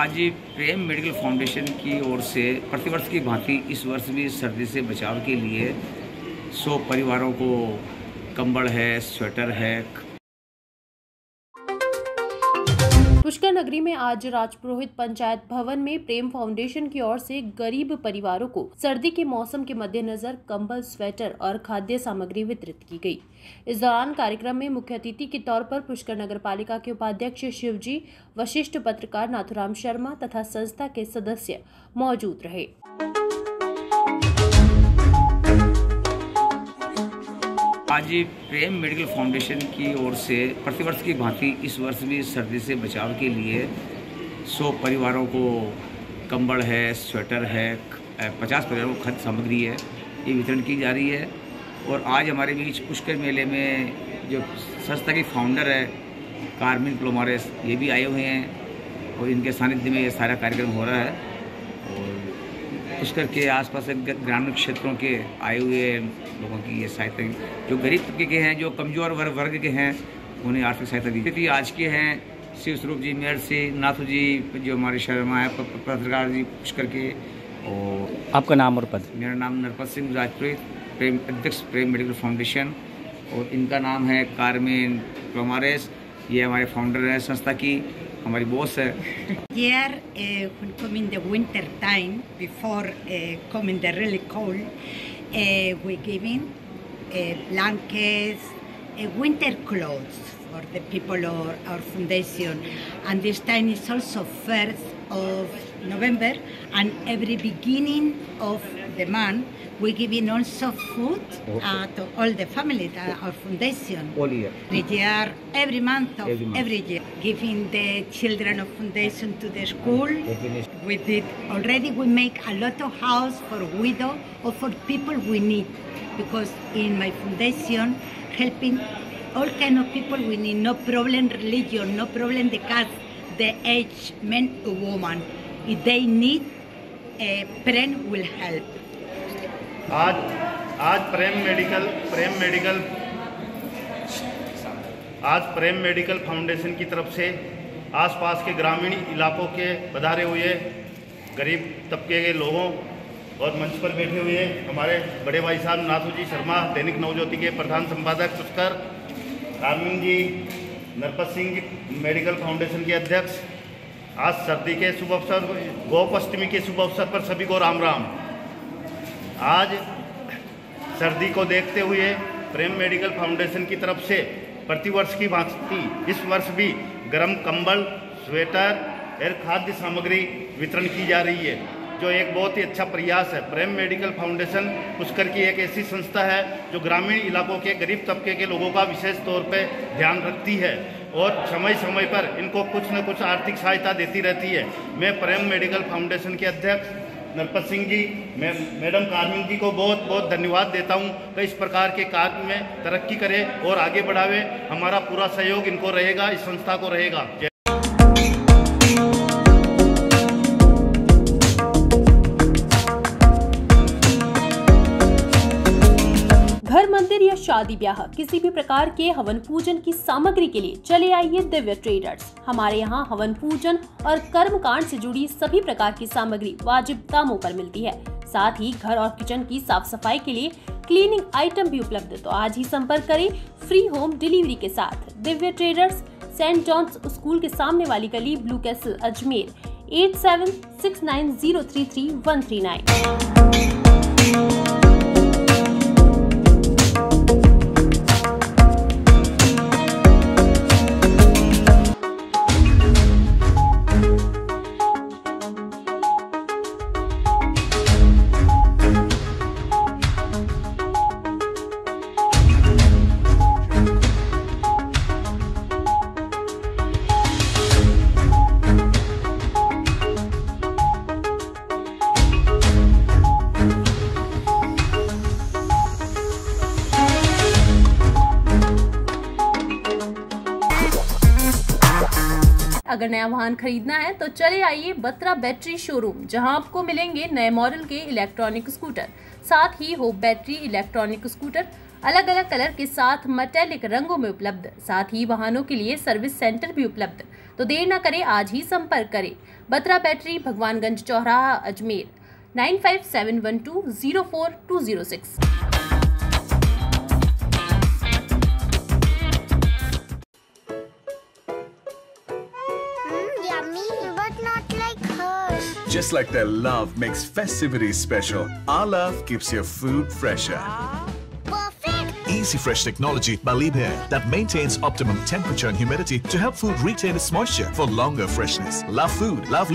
आज प्रेम medical foundation की ओर से प्रतिवर्ष की भांति इस वर्ष भी सर्दी से बचाव के लिए सौ परिवारों को कंबल है, स्वेटर है पुष्कर नगरी में आज राजपुरोहित पंचायत भवन में प्रेम फाउंडेशन की ओर से गरीब परिवारों को सर्दी के मौसम के मद्देनजर कंबल, स्वेटर और खाद्य सामग्री वितरित की गई। इस दौरान कार्यक्रम में मुख्य अतिथि के तौर पर पुष्कर नगर पालिका के उपाध्यक्ष शिवजी, वशिष्ठ पत्रकार नाथुराम शर्मा तथा संस्था के सदस्य मौजूद रहे। आज प्रेम मेडिकल फाउंडेशन की ओर से प्रतिवर्ष की भांति इस वर्ष भी सर्दी से बचाव के लिए सौ परिवारों को कंबल है, स्वेटर है पचास परिवारों को खाद्य सामग्री है, ये वितरण की जा रही है। और आज हमारे बीच पुष्कर मेले में जो संस्था के फाउंडर है, कार्मिन प्लोमारेस, ये भी आए हुए हैं और इनके सानिध्य में ये सारा कार्यक्रम हो रहा है। पुष्कर के आसपास ग्रामीण क्षेत्रों के आए हुए लोगों की ये सहायता जो गरीब तबके के हैं जो कमज़ोर वर्ग वर्ग के हैं उन्हें आर्थिक सहायता दी। थी आज के हैं शिव स्वरूप जी मेयर से नाथू जी जो हमारे शर्मा है पत्रकार जी पुष्कर के और आपका नाम और पद? मेरा नाम नरपत सिंह राजपुरोहित प्रेम अध्यक्ष प्रेम मेडिकल फाउंडेशन और इनका नाम है कारमेन प्रोमारेस। ये हमारे फाउंडर हैं संस्था की हमारी बॉस है Here, uh, when coming the winter time, before uh, coming the really cold, uh, we giving uh, blankets, uh, winter clothes for the people of our foundation. And this time is also first of November, and every beginning of the month we're giving also food uh, to all the family, uh, our foundation. All year. Every year, every month of Every month. every year, giving the children of foundation to the school. We did already. We make a lot of house for widow or for people we need, because in my foundation, helping all kind of people we need. No problem religion, no problem the caste, the age, men or woman. If they need, a friend will help. आज आज प्रेम medical प्रेम medical आज प्रेम medical foundation की तरफ़ से आसपास के ग्रामीण इलाकों के बधारे हुए गरीब तबके के लोगों और मंच पर बैठे हुए हमारे बड़े भाई साहब नाथू जी शर्मा दैनिक नवज्योति के प्रधान संपादक पुष्कर कार्मिन जी नरपत सिंह मेडिकल फाउंडेशन के अध्यक्ष, आज सर्दी के शुभ अवसर गोपाष्टमी के शुभ अवसर पर सभी को राम राम। आज सर्दी को देखते हुए प्रेम मेडिकल फाउंडेशन की तरफ़ से प्रतिवर्ष की भांति इस वर्ष भी गर्म कंबल, स्वेटर और खाद्य सामग्री वितरण की जा रही है। जो एक बहुत ही अच्छा प्रयास है। प्रेम मेडिकल फाउंडेशन पुष्कर की एक ऐसी संस्था है जो ग्रामीण इलाकों के, गरीब तबके के लोगों का विशेष तौर पर ध्यान रखती है और समय समय पर इनको कुछ न कुछ आर्थिक सहायता देती रहती है। मैं प्रेम मेडिकल फाउंडेशन के अध्यक्ष नरपत सिंह जी, मैं मैडम कार्मिन जी को बहुत बहुत धन्यवाद देता हूँ कि इस प्रकार के कार्य में तरक्की करे और आगे बढ़ावे। हमारा पूरा सहयोग इनको रहेगा, इस संस्था को रहेगा। मंदिर या शादी ब्याह, किसी भी प्रकार के हवन पूजन की सामग्री के लिए चले आइए दिव्य ट्रेडर्स हमारे यहाँ हवन पूजन और कर्म कांड से जुड़ी सभी प्रकार की सामग्री वाजिब दामों पर मिलती है। साथ ही घर और किचन की साफ़ सफ़ाई के लिए क्लीनिंग आइटम भी उपलब्ध। तो आज ही संपर्क करें फ्री होम डिलीवरी के साथ। Divya traders Saint Johns school के सामने वाली गली blue castle Ajmer eight seven six nine zero three three one three nine अगर नया वाहन खरीदना है तो चले आइए बत्रा बैटरी शोरूम जहाँ आपको मिलेंगे नए मॉडल के इलेक्ट्रॉनिक स्कूटर साथ ही हो बैटरी इलेक्ट्रॉनिक स्कूटर अलग अलग कलर के साथ मेटेलिक रंगों में उपलब्ध। साथ ही वाहनों के लिए सर्विस सेंटर भी उपलब्ध। तो देर न करें, आज ही संपर्क करें। बत्रा बैटरी, भगवानगंज चौराहा, Ajmer. Nine five seven one two zero four two zero six. Just like their love makes festivities special, our love keeps your food fresher. Easy Fresh technology by that maintains optimum temperature and humidity to help food retain its moisture for longer freshness. Love food, love.